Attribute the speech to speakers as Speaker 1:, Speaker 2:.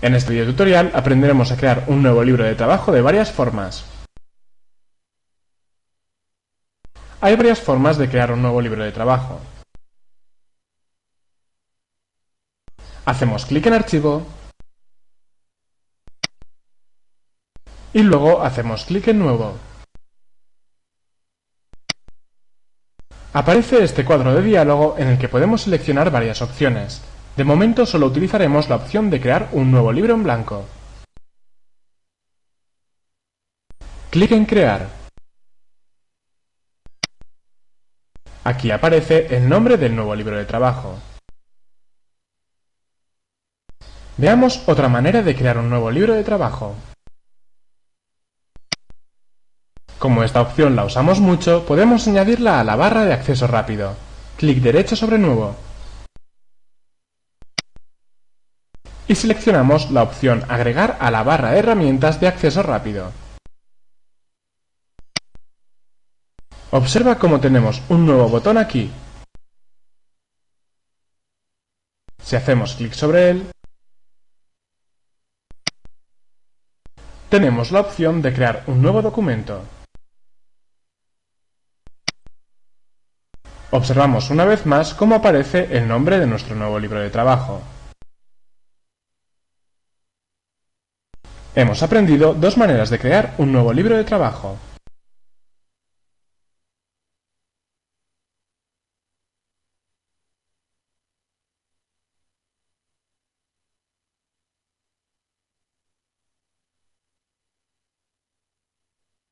Speaker 1: En este video tutorial aprenderemos a crear un nuevo libro de trabajo de varias formas. Hay varias formas de crear un nuevo libro de trabajo. Hacemos clic en Archivo y luego hacemos clic en Nuevo. Aparece este cuadro de diálogo en el que podemos seleccionar varias opciones. De momento solo utilizaremos la opción de crear un nuevo libro en blanco. Clic en Crear. Aquí aparece el nombre del nuevo libro de trabajo. Veamos otra manera de crear un nuevo libro de trabajo. Como esta opción la usamos mucho, podemos añadirla a la barra de acceso rápido. Clic derecho sobre Nuevo. Y seleccionamos la opción Agregar a la barra de herramientas de acceso rápido. Observa cómo tenemos un nuevo botón aquí. Si hacemos clic sobre él, tenemos la opción de crear un nuevo documento. Observamos una vez más cómo aparece el nombre de nuestro nuevo libro de trabajo. Hemos aprendido dos maneras de crear un nuevo libro de trabajo.